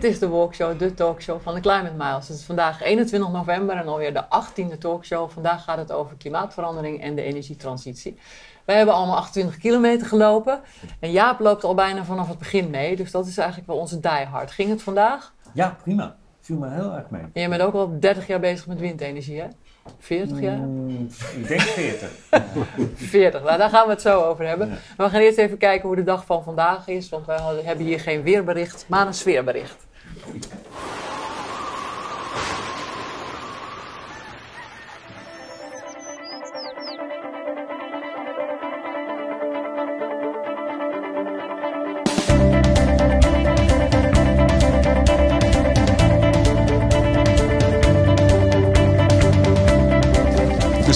Dit is de walkshow, de talkshow van de Climate Miles. Het is vandaag 21 november en alweer de 18e talkshow. Vandaag gaat het over klimaatverandering en de energietransitie. Wij hebben allemaal 28 kilometer gelopen. En Jaap loopt al bijna vanaf het begin mee. Dus dat is eigenlijk wel onze diehard. Ging het vandaag? Ja, prima. Viel me heel erg mee. En je bent ook al 30 jaar bezig met windenergie, hè? 40 jaar? Mm, ik denk 40. 40, nou, daar gaan we het zo over hebben. Maar we gaan eerst even kijken hoe de dag van vandaag is. Want we hebben hier geen weerbericht, maar een sfeerbericht. Dus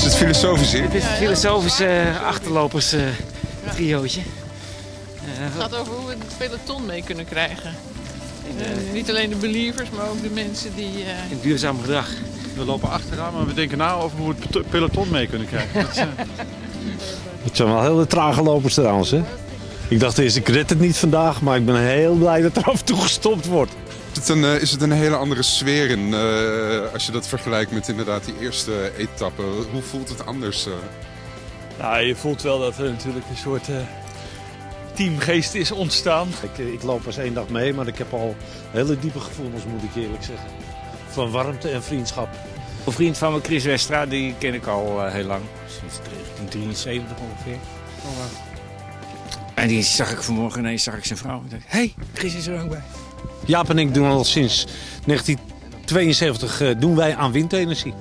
het filosofische. Dit is het filosofische eh, achterlopers eh triootje. Het gaat over hoe we het peloton mee kunnen krijgen. Eh, niet alleen de believers, maar ook de mensen die... eh, in duurzaam gedrag. We lopen achteraan, maar we denken na over hoe we het pe- peloton mee kunnen krijgen. Dat eh, Het zijn wel hele trage lopers trouwens. Hè? Ik dacht eerst, ik red het niet vandaag, maar ik ben heel blij dat er af en toe gestopt wordt. Is het een, is het een hele andere sfeer in, eh, als je dat vergelijkt met inderdaad die eerste etappe? Hoe voelt het anders? eh? Nou, je voelt wel dat er natuurlijk een soort eh, teamgeest is ontstaan. Ik, ik loop pas één dag mee, maar ik heb al hele diepe gevoelens, moet ik eerlijk zeggen. Van warmte en vriendschap. Een vriend van me, Chris Westra, die ken ik al eh, heel lang. Sinds 1973 ongeveer. En die zag ik vanmorgen ineens zag ik zijn vrouw. Ik dacht, hé, hey, Chris is er ook bij. Jaap en ik doen al sinds 1972 eh, doen wij aan windenergie.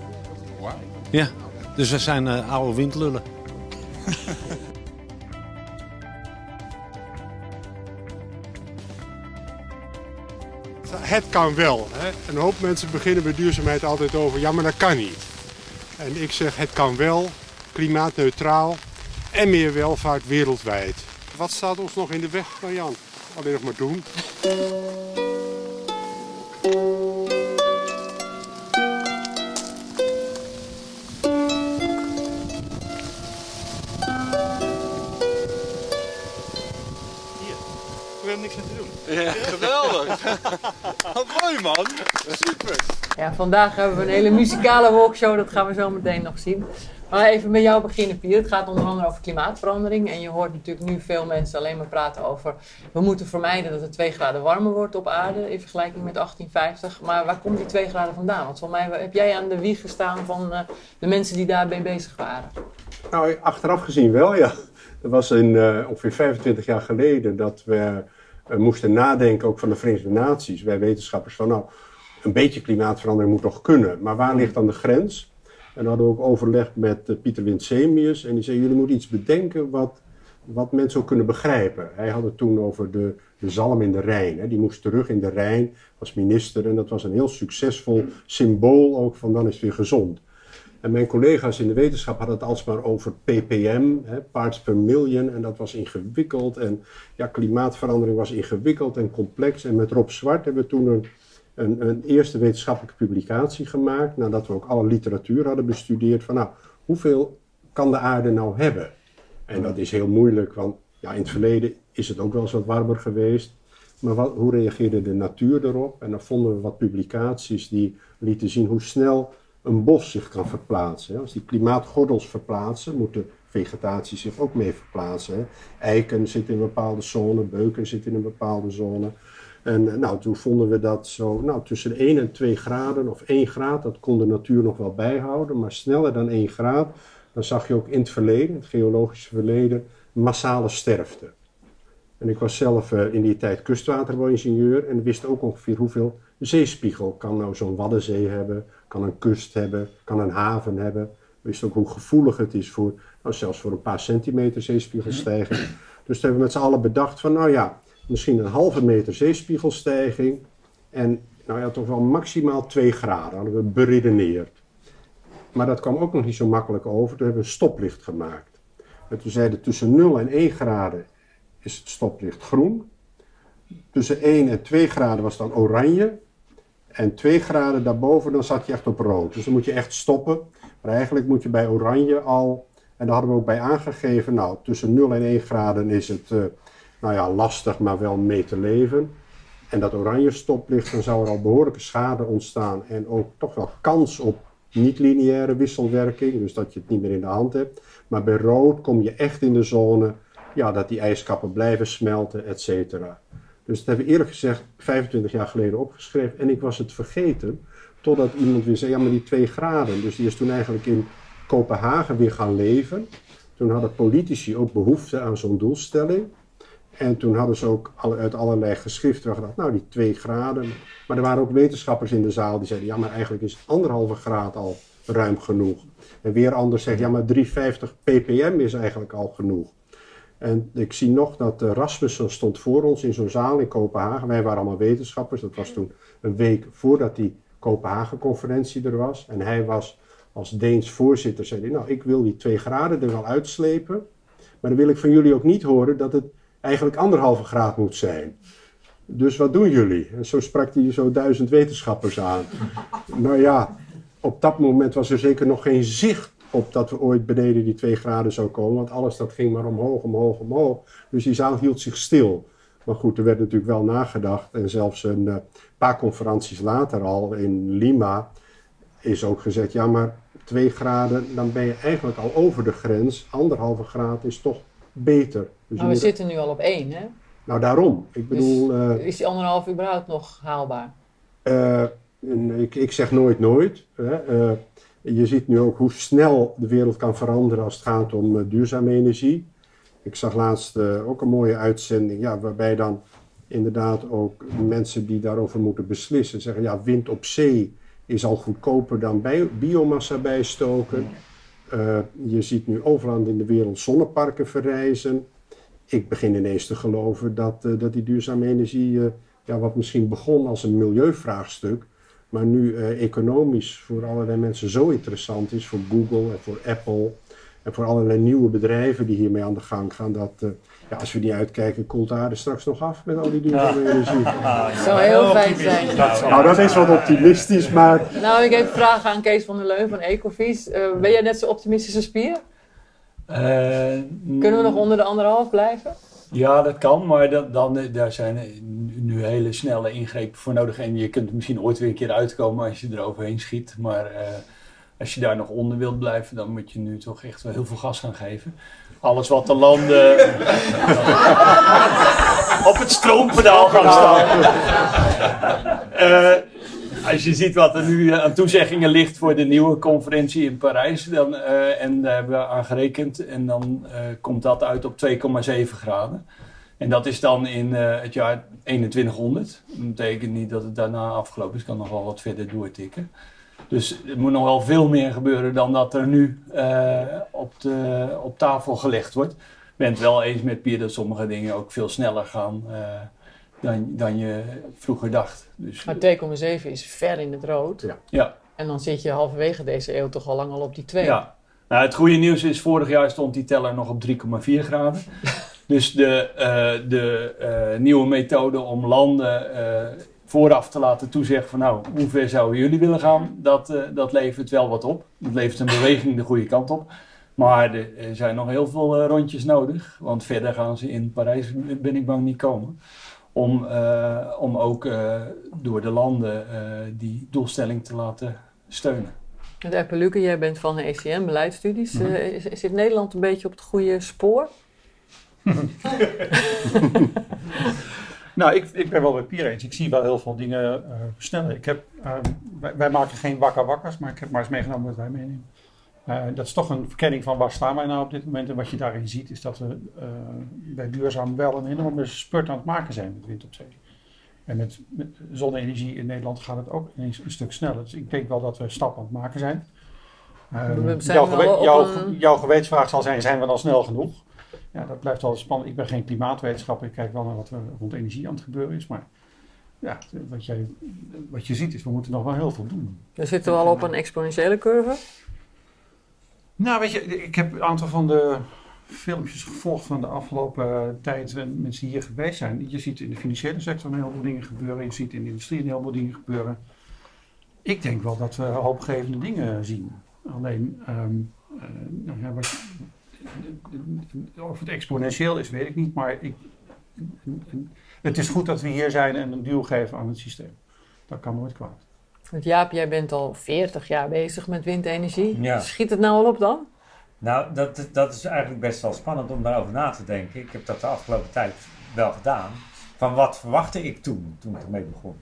Wauw. Ja, dus we zijn eh, oude windlullen. Het kan wel. Hè? Een hoop mensen beginnen bij duurzaamheid altijd over, ja maar dat kan niet. En ik zeg, het kan wel, klimaatneutraal en meer welvaart wereldwijd. Wat staat ons nog in de weg, Jan? Alleen nog maar doen. Man. Super. Ja, vandaag hebben we een hele muzikale walkshow, dat gaan we zo meteen nog zien. Maar even met jou beginnen, Pier. Het gaat onder andere over klimaatverandering. En je hoort natuurlijk nu veel mensen alleen maar praten over... we moeten vermijden dat het 2 graden warmer wordt op aarde... in vergelijking met 1850. Maar waar komt die 2 graden vandaan? Want volgens mij heb jij aan de wieg gestaan van eh, de mensen die daarmee bezig waren. Nou, achteraf gezien wel, ja. Dat was in, eh, ongeveer 25 jaar geleden dat we moesten nadenken, ook van de Verenigde Naties, wij wetenschappers, van nou, een beetje klimaatverandering moet toch kunnen. Maar waar ligt dan de grens? En dan hadden we ook overleg met eh, Pieter Winsemius en die zei, jullie moeten iets bedenken wat, wat mensen ook kunnen begrijpen. Hij had het toen over de, de zalm in de Rijn. Hè. Die moest terug in de Rijn als minister en dat was een heel succesvol symbool ook van dan is het weer gezond. En mijn collega's in de wetenschap hadden het alsmaar over ppm, hè, parts per million. En dat was ingewikkeld. En ja, klimaatverandering was ingewikkeld en complex. En met Rob Zwart hebben we toen een, een, eerste wetenschappelijke publicatie gemaakt. Nadat we ook alle literatuur hadden bestudeerd. Van nou, hoeveel kan de aarde nou hebben? En dat is heel moeilijk, want ja, in het verleden is het ook wel eens wat warmer geweest. Maar wat, hoe reageerde de natuur erop? En dan vonden we wat publicaties die lieten zien hoe snel een bos zich kan verplaatsen. Als die klimaatgordels verplaatsen, moet de vegetatie zich ook mee verplaatsen. Eiken zitten in een bepaalde zone, beuken zitten in een bepaalde zone. En eh, nou, toen vonden we dat zo nou, tussen 1 en 2 graden of 1 graad, dat kon de natuur nog wel bijhouden. Maar sneller dan 1 graad, dan zag je ook in het verleden, het geologische verleden, massale sterfte. En ik was zelf eh, in die tijd kustwaterbouwingenieur en wist ook ongeveer hoeveel zeespiegel kan nou zo'n Waddenzee hebben, kan een kust hebben, kan een haven hebben. We wisten ook hoe gevoelig het is voor, nou, zelfs voor een paar centimeter zeespiegelstijging. Dus toen hebben we met z'n allen bedacht van, nou ja, misschien een halve meter zeespiegelstijging en nou ja, toch wel maximaal 2 graden hadden we beredeneerd. Maar dat kwam ook nog niet zo makkelijk over. Toen hebben we een stoplicht gemaakt. En toen zeiden tussen 0 en 1 graden is het stoplicht groen. Tussen 1 en 2 graden was dan oranje. En 2 graden daarboven, dan zat je echt op rood. Dus dan moet je echt stoppen. Maar eigenlijk moet je bij oranje al, en daar hadden we ook bij aangegeven, nou tussen 0 en 1 graden is het, eh, nou ja, lastig, maar wel mee te leven. En dat oranje stoplicht, dan zou er al behoorlijke schade ontstaan en ook toch wel kans op niet-lineaire wisselwerking, dus dat je het niet meer in de hand hebt. Maar bij rood kom je echt in de zone ja, dat die ijskappen blijven smelten, et cetera. Dus dat hebben we eerlijk gezegd 25 jaar geleden opgeschreven en ik was het vergeten. Totdat iemand weer zei, ja maar die twee graden. Dus die is toen eigenlijk in Kopenhagen weer gaan leven. Toen hadden politici ook behoefte aan zo'n doelstelling. En toen hadden ze ook uit allerlei geschriften gedacht, nou die twee graden. Maar er waren ook wetenschappers in de zaal die zeiden, ja maar eigenlijk is anderhalve graad al ruim genoeg. En weer anders zegt, ja maar 350 ppm is eigenlijk al genoeg. En ik zie nog dat Rasmussen stond voor ons in zo'n zaal in Kopenhagen. Wij waren allemaal wetenschappers. Dat was toen een week voordat die Kopenhagen-conferentie er was. En hij was als Deens voorzitter, zei hij, nou ik wil die twee graden er wel uitslepen. Maar dan wil ik van jullie ook niet horen dat het eigenlijk anderhalve graad moet zijn. Dus wat doen jullie? En zo sprak hij zo duizend wetenschappers aan. nou ja, op dat moment was er zeker nog geen zicht op dat we ooit beneden die twee graden zou komen. Want alles dat ging maar omhoog, omhoog, omhoog. Dus die zaal hield zich stil. Maar goed, er werd natuurlijk wel nagedacht. En zelfs een uh, paar conferenties later al in Lima is ook gezegd: ja, maar twee graden, dan ben je eigenlijk al over de grens. Anderhalve graad is toch beter. Dus maar we zitten nu al op één, hè? Nou, daarom. Ik dus bedoel. Uh, is die anderhalf überhaupt nog haalbaar? Uh, ik, ik zeg nooit nooit. Hè. Je ziet nu ook hoe snel de wereld kan veranderen als het gaat om duurzame energie. Ik zag laatst ook een mooie uitzending, ja, waarbij dan inderdaad ook mensen die daarover moeten beslissen zeggen: ja, wind op zee is al goedkoper dan bij, biomassa bijstoken. Uh, je ziet nu overal in de wereld zonneparken verrijzen. Ik begin ineens te geloven dat, dat die duurzame energie, ja, wat misschien begon als een milieuvraagstuk, maar nu economisch voor allerlei mensen zo interessant is, voor Google en voor Apple en voor allerlei nieuwe bedrijven die hiermee aan de gang gaan, dat ja, als we niet uitkijken, koelt de aarde straks nog af met al die duurzame energie. Dat zou heel fijn zijn. Nou, dat is wat optimistisch, maar... Nou, ik heb een vraag aan Kees van der Leun van Ecovies. Uh, ben jij net zo optimistisch als Pier? Uh, Kunnen we nog onder de anderhalf blijven? Ja, dat kan, maar dat, dan, daar zijn nu hele snelle ingrepen voor nodig. En je kunt misschien ooit weer een keer uitkomen als je er overheen schiet. Maar uh, als je daar nog onder wilt blijven, dan moet je nu toch echt wel heel veel gas gaan geven. Alles wat de landen op het stroompedaal gaan staan. Uh, als je ziet wat er nu aan toezeggingen ligt voor de nieuwe conferentie in Parijs, dan, uh, en daar hebben we aan gerekend, en dan uh, komt dat uit op 2,7 graden. En dat is dan in het jaar 2100. Dat betekent niet dat het daarna afgelopen is, kan nog wel wat verder doortikken. Dus er moet nog wel veel meer gebeuren dan dat er nu op, de, op tafel gelegd wordt. Ik ben het wel eens met Pier dat sommige dingen ook veel sneller gaan dan, dan je vroeger dacht. Dus, maar 2,7 is ver in het rood. Ja. ja. En dan zit je halverwege deze eeuw toch al lang al op die 2. Ja. Nou, het goede nieuws is, vorig jaar stond die teller nog op 3,4 graden. dus de, uh, de nieuwe methode om landen vooraf te laten toezeggen van nou, hoe ver zouden jullie willen gaan, dat, uh, dat levert wel wat op. Dat levert een beweging de goede kant op. Maar er zijn nog heel veel uh, rondjes nodig, want verder gaan ze in Parijs, ben ik bang, niet komen. Om, uh, om ook door de landen die doelstelling te laten steunen. Erpe Luke, jij bent van de ECM, beleidsstudies. Mm -hmm. zit Nederland een beetje op het goede spoor? Nou, ik, ik ben wel met Pier eens. Ik zie wel heel veel dingen uh, versnellen. Ik heb, uh, wij, wij, maken geen wakker wakkers, maar ik heb maar eens meegenomen wat wij meenemen. Uh, dat is toch een verkenning van waar staan wij nou op dit moment. En wat je daarin ziet is dat we bij duurzaam wel een enorme spurt aan het maken zijn met wind op zee. En met, met zonne-energie in Nederland gaat het ook ineens een stuk sneller. Dus ik denk wel dat we stappen aan het maken zijn. zijn jouw, gewe jouw, een... jouw gewetensvraag zal zijn, zijn we dan snel genoeg? ja, dat blijft altijd spannend. Ik ben geen klimaatwetenschapper. Ik kijk wel naar wat er rond energie aan het gebeuren is. Maar ja, wat, jij, wat je ziet is, we moeten nog wel heel veel doen. Dan zitten we al op een exponentiële curve? Nou, weet je, ik heb een aantal van de filmpjes gevolgd van de afgelopen tijd. Mensen die hier geweest zijn. Je ziet in de financiële sector een heleboel dingen gebeuren. Je ziet in de industrie een heleboel dingen gebeuren. Ik denk wel dat we hoopgevende dingen zien. Alleen, um, uh, nou ja, of het exponentieel is, weet ik niet. Maar ik, en- en het is goed dat we hier zijn en een duw geven aan het systeem. Dat kan nooit kwaad. Want Jaap, jij bent al 40 jaar bezig met windenergie. Ja. Schiet het nou al op dan? Nou, dat, dat is eigenlijk best wel spannend om daarover na te denken. Ik heb dat de afgelopen tijd wel gedaan. Van wat verwachtte ik toen, toen ik ermee begon.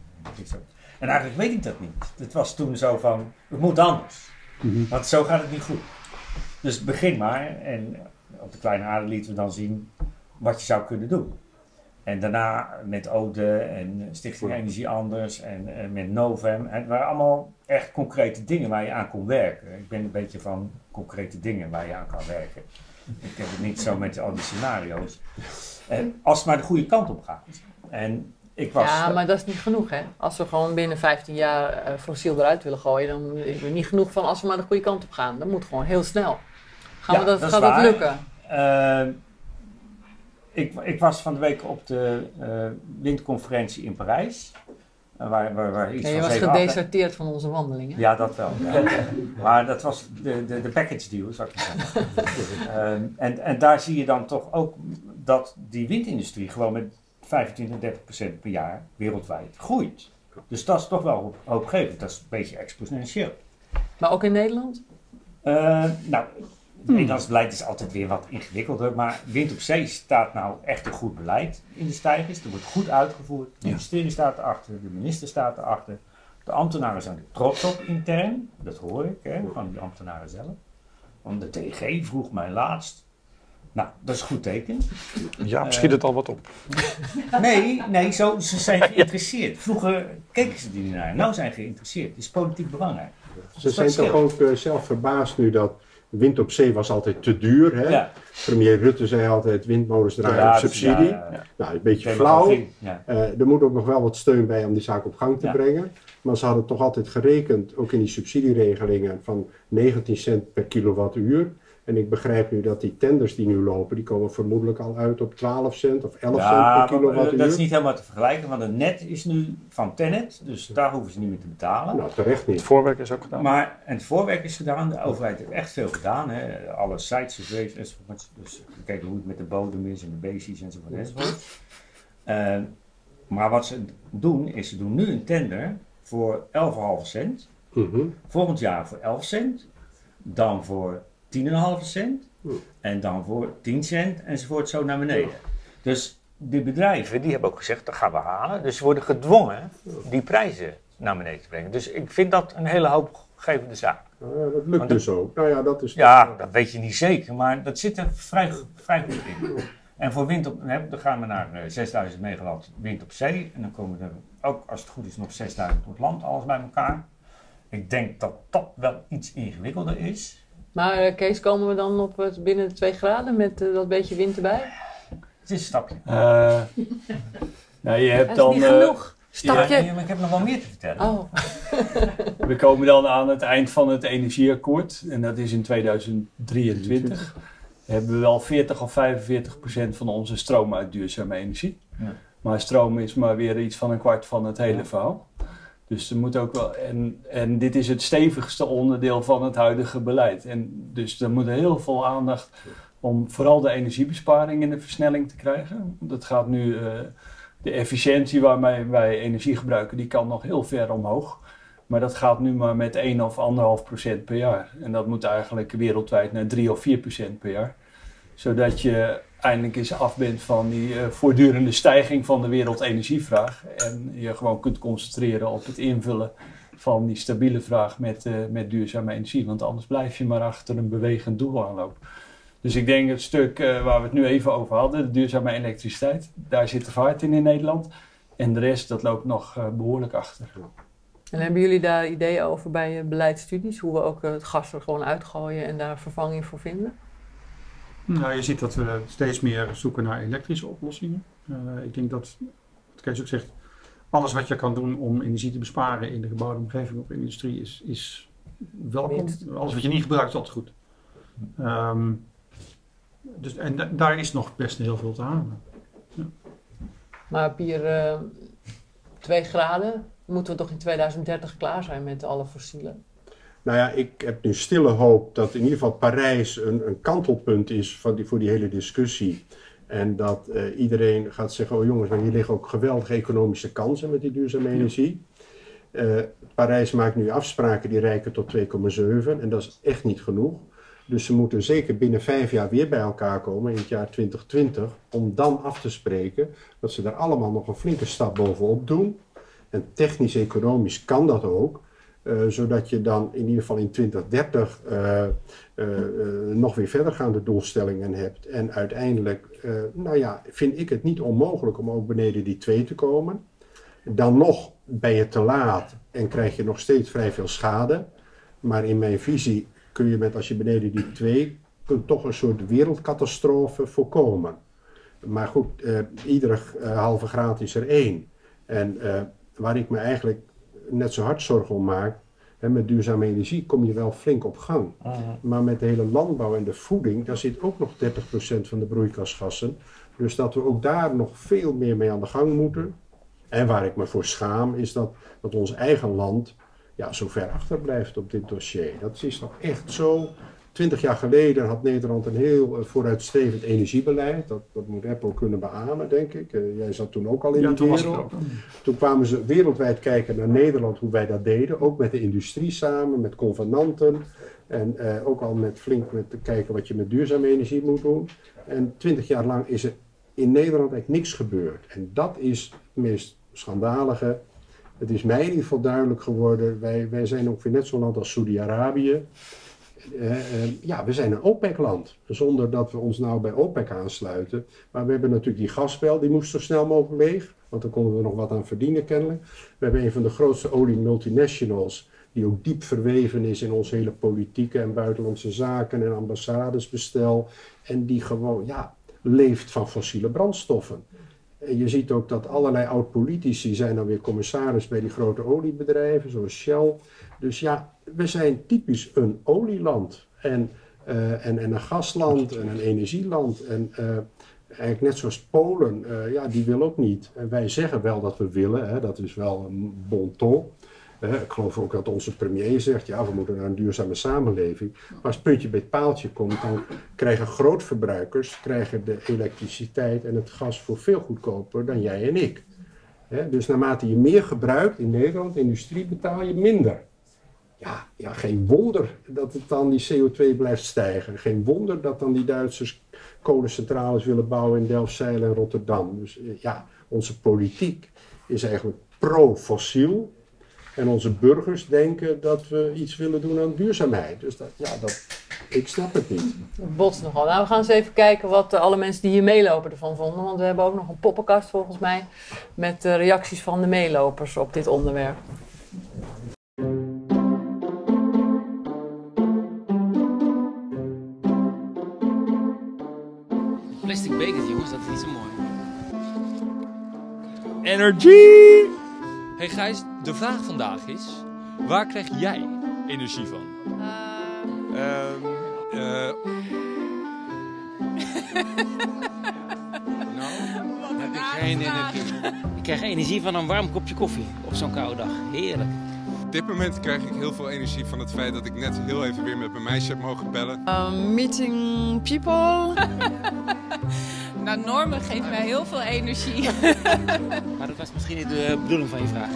En eigenlijk weet ik dat niet. Het was toen zo van, het moet anders. Want zo gaat het niet goed. Dus begin maar. En op de kleine aarde lieten we dan zien wat je zou kunnen doen. En daarna met Ode en Stichting Energie Anders en, en met Novem. Het waren allemaal echt concrete dingen waar je aan kon werken. Ik ben een beetje van concrete dingen waar je aan kan werken. Ik heb het niet zo met al die scenario's. En als het maar de goede kant op gaat. En ik was... Ja, maar dat is niet genoeg, hè? Als we gewoon binnen 15 jaar eh, fossiel eruit willen gooien, dan is er niet genoeg van als we maar de goede kant op gaan. Dat moet gewoon heel snel. Gaan Ja, we dat, gaat dat lukken? Eh, ik, ik was van de week op de eh, windconferentie in Parijs. Eh, waar, waar, waar iets Ja, je was gedeserteerd van onze wandelingen. Ja, dat wel. ja. maar dat was de, de, de package deal, zou ik zeggen. Ehm, en, en daar zie je dan toch ook dat die windindustrie gewoon met 25, 30 procent per jaar wereldwijd groeit. Dus dat is toch wel hoop- hoopgevend. Dat is een beetje exponentieel. Maar ook in Nederland? Eh, nou, het Nederlands beleid is altijd weer wat ingewikkelder. Maar wind op zee staat nou echt een goed beleid in de stijgers. Er wordt goed uitgevoerd. Het ministerie staat erachter. De minister staat erachter. De ambtenaren zijn er trots op intern. Dat hoor ik hè, van die ambtenaren zelf. Want de TG vroeg mij laatst. Nou, dat is een goed teken. Ja, Eh, schiet het al wat op. Nee, nee zo, ze zijn geïnteresseerd. Vroeger keken ze er niet naar. Nou zijn ze geïnteresseerd. Het is politiek belangrijk. Ze zijn toch ook eh, zelf verbaasd nu dat wind op zee was altijd te duur. Hè? Ja. Premier Rutte zei altijd windmolens draaien Ja, op subsidie. ja. Nou, een beetje flauw. Eh, er moet ook nog wel wat steun bij om die zaak op gang te brengen. Maar ze hadden toch altijd gerekend, ook in die subsidieregelingen, van 19 cent per kilowattuur. En ik begrijp nu dat die tenders die nu lopen, die komen vermoedelijk al uit op 12 cent of 11 Ja, cent per kilowattuur. dat is niet helemaal te vergelijken, want het net is nu van Tennet, dus daar hoeven ze niet meer te betalen. Nou, terecht niet. Het voorwerk is ook gedaan. Maar en het voorwerk is gedaan, de overheid heeft echt veel gedaan. Hè. Alle sites geweest enzovoort. Dus gekeken hoe het met de bodem is en de basis enzovoort enzovoort. Eh, maar wat ze doen, is ze doen nu een tender voor 11,5 cent. Mhm. Volgend jaar voor 11 cent. Dan voor 10,5 cent. En dan voor 10 cent enzovoort zo naar beneden. Dus de bedrijven die hebben ook gezegd dat gaan we halen. Dus ze worden gedwongen die prijzen naar beneden te brengen. Dus ik vind dat een hele hoopgevende zaak. Nou ja, dat lukt Want dus ook. Nou ja, dat is Ja, dat weet je niet zeker, maar dat zit er vrij, vrij goed in. En voor wind op, hè, dan gaan we naar eh, 6000 megawatt wind op zee. En dan komen er ook, als het goed is, nog 6000 op land, alles bij elkaar. Ik denk dat dat wel iets ingewikkelder is. Maar eh, Kees, komen we dan op het binnen de 2 graden met eh, dat beetje wind erbij? Het is een stapje. Eh, nou, je hebt Dat is dan. niet eh, genoeg. Stapje. Ja, maar ik heb nog wel meer te vertellen. Oh. We komen dan aan het eind van het energieakkoord. En dat is in 2023. Hebben we wel 40 of 45 procent van onze stroom uit duurzame energie. Ja. Maar stroom is maar weer iets van een kwart van het hele verhaal. Dus er moet ook wel. En, en dit is het stevigste onderdeel van het huidige beleid. En dus er moet heel veel aandacht om vooral de energiebesparing in de versnelling te krijgen. Dat gaat nu. eh, de efficiëntie waarmee wij energie gebruiken, die kan nog heel ver omhoog. Maar dat gaat nu maar met 1 of 1,5 procent per jaar. En dat moet eigenlijk wereldwijd naar 3 of 4 procent per jaar. Zodat je eindelijk eens af bent van die eh, voortdurende stijging van de wereldenergievraag. En je gewoon kunt concentreren op het invullen van die stabiele vraag met, eh, met duurzame energie. Want anders blijf je maar achter een bewegend doel aanlopen. Dus ik denk het stuk eh, waar we het nu even over hadden, de duurzame elektriciteit, daar zit de vaart in in Nederland. En de rest, dat loopt nog eh, behoorlijk achter. En hebben jullie daar ideeën over bij je beleidsstudies? Hoe we ook het gas er gewoon uitgooien en daar vervanging voor vinden? Nou, je ziet dat we steeds meer zoeken naar elektrische oplossingen. Eh, ik denk dat, wat Kees ook zegt, alles wat je kan doen om energie te besparen in de gebouwde omgeving of in de industrie is, is welkom. Alles wat je niet gebruikt is altijd goed. Ehm, dus, en da- daar is nog best heel veel te halen. Maar op hier eh 2 graden moeten we toch in 2030 klaar zijn met alle fossielen? Nou ja, ik heb nu stille hoop dat in ieder geval Parijs een, een kantelpunt is van die, voor die hele discussie. En dat eh, iedereen gaat zeggen, oh jongens, maar hier liggen ook geweldige economische kansen met die duurzame energie. Eh, Parijs maakt nu afspraken die reiken tot 2,7 en dat is echt niet genoeg. Dus ze moeten zeker binnen vijf jaar weer bij elkaar komen in het jaar 2020 om dan af te spreken dat ze daar allemaal nog een flinke stap bovenop doen. En technisch-economisch kan dat ook. Eh, zodat je dan in ieder geval in 2030 eh, eh, eh, nog weer verdergaande doelstellingen hebt. En uiteindelijk, eh, nou ja, vind ik het niet onmogelijk om ook beneden die 2 te komen. Dan nog ben je te laat en krijg je nog steeds vrij veel schade. Maar in mijn visie kun je met als je beneden die 2 kunt toch een soort wereldcatastrofe voorkomen. Maar goed, eh, iedere halve graad is er één. En waar ik me eigenlijk net zo hard zorgen om maak, hè, met duurzame energie kom je wel flink op gang. Maar met de hele landbouw en de voeding, daar zit ook nog 30% van de broeikasgassen. Dus dat we ook daar nog veel meer mee aan de gang moeten. En waar ik me voor schaam, is dat, dat ons eigen land ja, zo ver achterblijft op dit dossier. Dat is nog echt zo. Twintig jaar geleden had Nederland een heel eh, vooruitstrevend energiebeleid. Dat, dat moet Apple kunnen beamen, denk ik. Eh, jij zat toen ook al in Ja, die toen wereld. er. Toen kwamen ze wereldwijd kijken naar Nederland, hoe wij dat deden. Ook met de industrie samen, met convenanten. En eh, ook al met flink met te kijken wat je met duurzame energie moet doen. En twintig jaar lang is er in Nederland eigenlijk niks gebeurd. En dat is het meest schandalige. Het is mij in ieder geval duidelijk geworden. Wij, wij zijn ongeveer net zo'n land als Saudi-Arabië. Eh, eh, ja, we zijn een OPEC-land. Zonder dat we ons nou bij OPEC aansluiten. Maar we hebben natuurlijk die gasbel, die moest zo snel mogelijk leeg. Want daar konden we nog wat aan verdienen kennelijk. We hebben een van de grootste olie-multinationals. Die ook diep verweven is in onze hele politieke en buitenlandse zaken en ambassadesbestel. En die gewoon, ja, leeft van fossiele brandstoffen. En je ziet ook dat allerlei oud-politici zijn dan weer commissaris bij die grote oliebedrijven, zoals Shell. Dus ja, we zijn typisch een olieland. En, eh, en, en een gasland en een energieland. En eh, eigenlijk net zoals Polen, eh, ja, die wil ook niet. En wij zeggen wel dat we willen, hè, dat is wel een bon ton. Ik geloof ook dat onze premier zegt, ja, we moeten naar een duurzame samenleving. Maar als het puntje bij het paaltje komt, dan krijgen grootverbruikers krijgen de elektriciteit en het gas voor veel goedkoper dan jij en ik. Dus naarmate je meer gebruikt in Nederland, industrie, betaal je minder. Ja, ja, geen wonder dat het dan die CO2 blijft stijgen. Geen wonder dat dan die Duitsers kolencentrales willen bouwen in Delfzijl en Rotterdam. Dus eh, ja, onze politiek is eigenlijk pro-fossiel. En onze burgers denken dat we iets willen doen aan duurzaamheid. Dus dat, ja, dat, ik snap het niet. Dat botst nogal. Nou, we gaan eens even kijken wat eh, alle mensen die hier meelopen ervan vonden. Want we hebben ook nog een poppenkast volgens mij. Met eh, reacties van de meelopers op dit onderwerp. Energy! Hey Gijs, de vraag vandaag is: waar krijg jij energie van? Ehm, eh, Nou, heb ik geen energie. Ik krijg energie van een warm kopje koffie op zo'n koude dag. Heerlijk. op dit moment krijg ik heel veel energie van het feit dat ik net heel even weer met mijn meisje heb mogen bellen. Um, meeting people. Nou, Normen geeft mij heel veel energie. Maar dat was misschien niet de bedoeling van je vraag.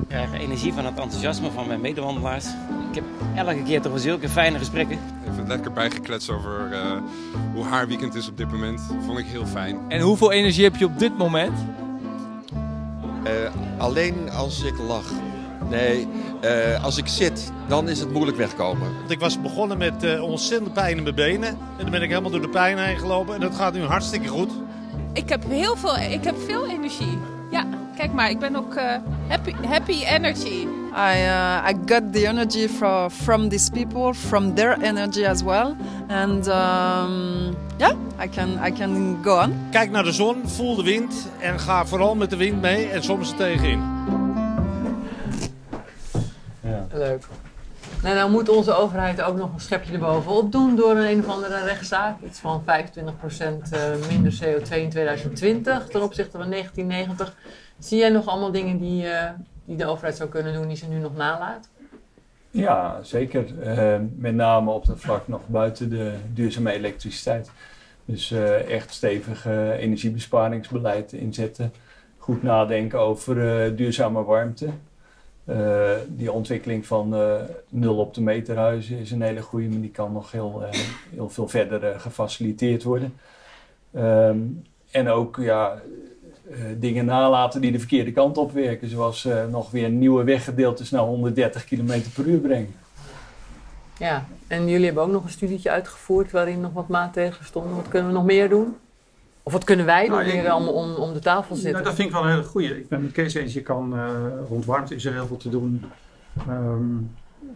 Ik krijg energie van het enthousiasme van mijn medewandelaars. Ik heb elke keer toch wel zulke fijne gesprekken. Even lekker bijgekletst over eh, hoe haar weekend is op dit moment. Vond ik heel fijn. En hoeveel energie heb je op dit moment? Eh, alleen als ik lach. Nee, eh, als ik zit, dan is het moeilijk wegkomen. Want ik was begonnen met eh, ontzettend pijn in mijn benen. En dan ben ik helemaal door de pijn heen gelopen. En dat gaat nu hartstikke goed. Ik heb heel veel, ik heb veel energie. Ja, kijk maar, ik ben ook eh, happy, happy energy. I uh, I got the energy from from these people, from their energy as well, and um, yeah, I can I can go on. Kijk naar de zon, voel de wind. En ga vooral met de wind mee en soms er tegenin. Nou, nou moet onze overheid ook nog een schepje erbovenop doen door een, of andere rechtszaak. Iets van 25% eh, minder CO2 in 2020 ten opzichte van 1990. Zie jij nog allemaal dingen die, eh, die de overheid zou kunnen doen die ze nu nog nalaat? Ja, zeker. Eh, met name op dat vlak nog buiten de duurzame elektriciteit. Dus echt stevig energiebesparingsbeleid inzetten. Goed nadenken over duurzame warmte. Eh, die ontwikkeling van eh, nul op de meter huizen is een hele goede, maar die kan nog heel, eh, heel veel verder gefaciliteerd worden. Ehm, en ook ja, dingen nalaten die de verkeerde kant op werken, zoals nog weer nieuwe weggedeeltes naar 130 km per uur brengen. Ja, en jullie hebben ook nog een studietje uitgevoerd waarin nog wat maatregelen stonden. Wat kunnen we nog meer doen? Of wat kunnen wij doen Nou, ik- hier om, om, om de tafel zitten? Nou, dat vind ik wel een hele goeie. Ik ben met Kees eens, je kan eh, rond warmte is er heel veel te doen. Ehm,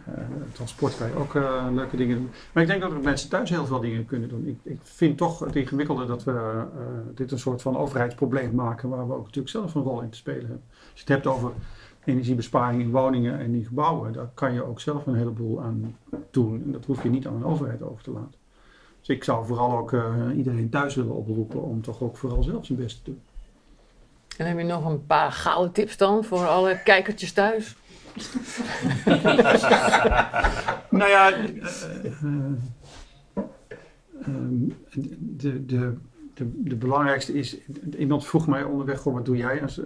eh, transport kan je ook eh, leuke dingen doen. Maar ik denk dat ook mensen thuis heel veel dingen kunnen doen. Ik, ik vind toch het ingewikkelde dat we dit een soort van overheidsprobleem maken, waar we ook natuurlijk zelf een rol in te spelen hebben. Als je het hebt over energiebesparing in woningen en in gebouwen, daar kan je ook zelf een heleboel aan doen. En dat hoef je niet aan een overheid over te laten. Dus ik zou vooral ook eh, iedereen thuis willen oproepen om toch ook vooral zelf zijn best te doen. En heb je nog een paar gouden tips dan voor alle kijkertjes thuis? nou ja, eh, eh, ehm, de, de, de, de belangrijkste is, iemand vroeg mij onderweg, wat doe jij? Als,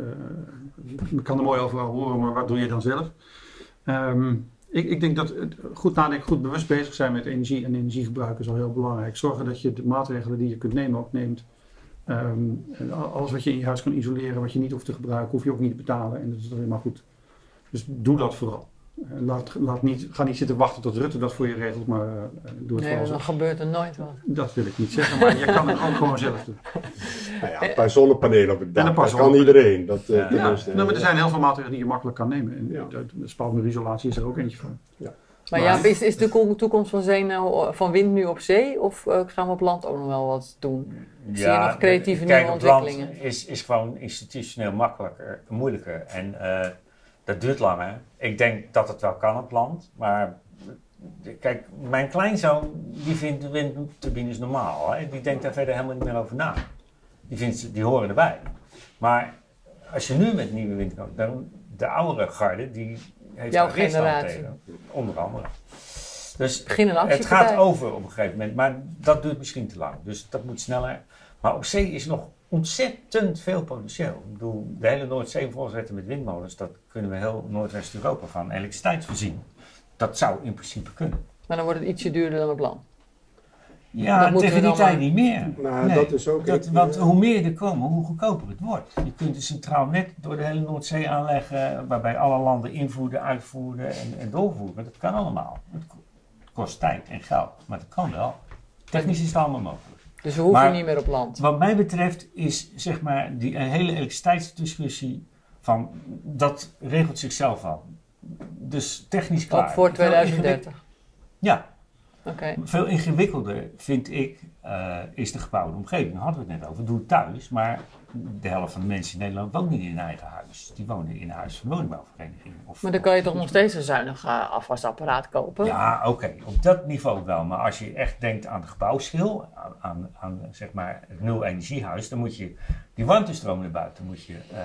ik kan er mooi over horen, maar wat doe je dan zelf? Ehm, ik, ik denk dat het goed nadenken, goed bewust bezig zijn met energie en energiegebruik is al heel belangrijk. Zorgen dat je de maatregelen die je kunt nemen ook neemt. Ehm, alles wat je in je huis kan isoleren, wat je niet hoeft te gebruiken, hoef je ook niet te betalen. En dat is alleen maar goed. Dus doe dat vooral. Laat, laat niet, ga niet zitten wachten tot Rutte dat voor je regelt, maar eh, doe het Nee, dan zelf. gebeurt er nooit wat. Dat wil ik niet zeggen, maar je kan het ook gewoon zelf doen. Nou ja, een paar zonnepanelen op het dak, dat kan iedereen. Dat, eh, Ja, nou, maar er eh, zijn heel veel maatregelen die je makkelijk kan nemen. En de, de spouwmuurisolatie is er ook eentje van. Maar ja, is, is de ko- toekomst van, zee nou, van wind nu op zee? Of eh, gaan we op land ook nog wel wat doen? Zie je nog creatieve kijk, nieuwe op land ontwikkelingen? Is, is gewoon institutioneel makkelijker, moeilijker. En eh, dat duurt langer. Ik denk dat het wel kan op land. Maar kijk, mijn kleinzoon die vindt de windturbines normaal. Hè? Die denkt daar verder helemaal niet meer over na. Die, vindt, ze- die horen erbij. Maar als je nu met nieuwe wind komt, dan de oudere garde, die heeft Jouw generatie. tegen. Onder andere. Dus het gaat over op een gegeven moment, maar dat duurt misschien te lang. Dus dat moet sneller. Maar op zee is nog ontzettend veel potentieel. Ik bedoel, de hele Noordzee volzetten met windmolens, dat kunnen we heel Noordwest-Europa van elektriciteit voorzien. Dat zou in principe kunnen. Maar dan wordt het ietsje duurder dan op land. Ja, Dat tegen die tijd maar- niet meer. Nou, dat is ook- Dat, want hoe meer er komen, hoe goedkoper het wordt. Je kunt een centraal net door de hele Noordzee aanleggen, waarbij alle landen invoeren, uitvoeren en, en doorvoeren. Dat kan allemaal. Het het kost tijd en geld, maar dat kan wel. Technisch is het allemaal mogelijk. Dus we hoeven Maar niet meer op land. Wat mij betreft is zeg maar die hele elektriciteitsdiscussie van dat regelt zichzelf al. Dus technisch klaar. Ook voor Veel 2030. ingewikkeld- Ja. Veel ingewikkelder vind ik eh, is de gebouwde omgeving. Daar hadden we het net over. Doe het thuis, maar de helft van de mensen in Nederland woont niet in een eigen huis. Die wonen in een huis van woningbouwvereniging. Of, Maar dan kan je toch nog steeds een zuinig eh, afwasapparaat kopen? ja, oké, op dat niveau wel. Maar als je echt denkt aan de gebouwschil, aan, aan, aan, zeg maar het nul-energiehuis, dan moet je die warmtestroom naar buiten moet je, eh,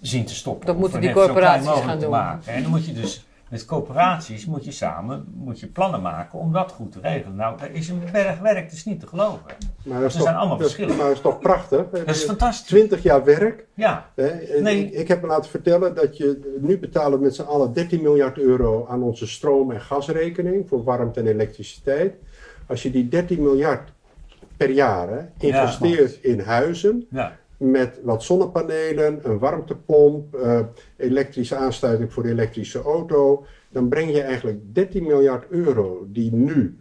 zien te stoppen. Dat moeten die corporaties gaan doen. Maken. En dan moet je dus met coöperaties moet je samen moet je plannen maken om dat goed te regelen. Nou, er is een berg werk, dat is niet te geloven. Maar dat er toch, zijn allemaal dat, verschillen. Maar dat is toch prachtig? Dat is fantastisch. 20 jaar werk. Ja. Hè? Nee. Ik, ik heb me laten vertellen dat je nu betalen we met z'n allen 13 miljard euro aan onze stroom- en gasrekening voor warmte en elektriciteit. Als je die 13 miljard per jaar hè, investeert in huizen. Ja. Met wat zonnepanelen, een warmtepomp, eh, elektrische aansluiting voor de elektrische auto. Dan breng je eigenlijk 13 miljard euro die nu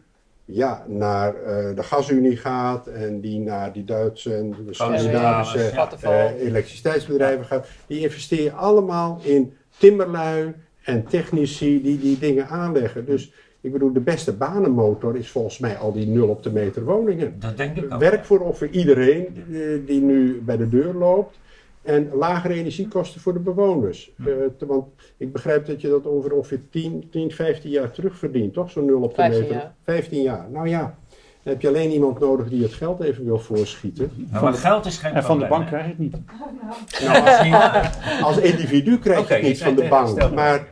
ja, naar eh, de gasunie gaat en die naar die Duitse en de Scandinavische eh, elektriciteitsbedrijven gaat. Die investeer je allemaal in timmerlui en technici die die dingen aanleggen. Dus ik bedoel, de beste banenmotor is volgens mij al die nul op de meter woningen. Dat denk ik ook. Werk voor ongeveer iedereen eh, die nu bij de deur loopt. En lagere energiekosten voor de bewoners. Hm. Eh, te- want ik begrijp dat je dat over ongeveer 10, 10 15 jaar terugverdient, toch? Zo'n nul op de 15 meter. jaar. 15 jaar. Nou ja, dan heb je alleen iemand nodig die het geld even wil voorschieten. Nou, maar geld is geen En van de bank krijg je het niet. Nou, als, als individu krijg je het niet van de bank. Maar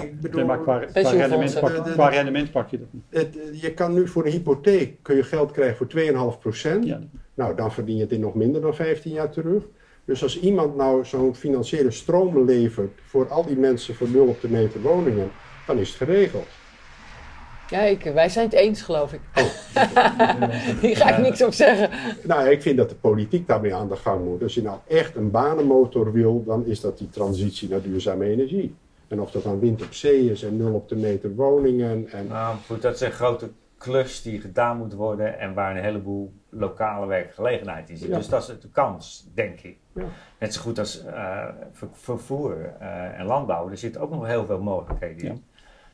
ik bedoel... Nee, maar qua, qua, rendement pak, qua rendement pak je dat niet. Het, eh, je kan nu voor een hypotheek kun je geld krijgen voor 2,5 procent. Nou, dan verdien je het in nog minder dan 15 jaar terug. Dus als iemand nou zo'n financiële stroom levert voor al die mensen voor nul op de meter woningen, dan is het geregeld. Kijk, wij zijn het eens, geloof ik. Hier ga ik niks op zeggen. Nou, ik vind dat de politiek daarmee aan de gang moet. Als je nou echt een banenmotor wil, dan is dat die transitie naar duurzame energie. En of dat dan wind op zee is en nul op de meter woningen. En... Nou, goed, dat is een grote klus die gedaan moet worden en waar een heleboel lokale werkgelegenheid in zit. Ja. Dus dat is de kans, denk ik. Ja. Net zo goed als eh, ver- vervoer eh, en landbouw, er zitten ook nog heel veel mogelijkheden in.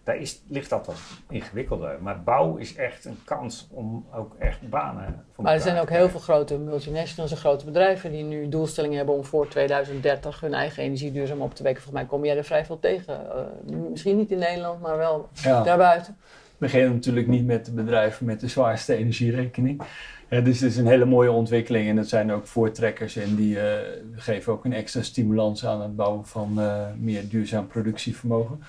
Daar is, ligt dat wat ingewikkelder. Maar bouw is echt een kans om ook echt banen voor Maar er zijn ook heel veel grote multinationals en grote bedrijven die nu doelstellingen hebben om voor 2030 hun eigen energie duurzaam op te wekken. Volgens mij kom jij er vrij veel tegen. Eh, misschien niet in Nederland, maar wel Ja. daarbuiten. We beginnen natuurlijk niet met de bedrijven met de zwaarste energierekening. Ja, dus het is een hele mooie ontwikkeling en dat zijn ook voortrekkers en die eh, geven ook een extra stimulans aan het bouwen van eh, meer duurzaam productievermogen.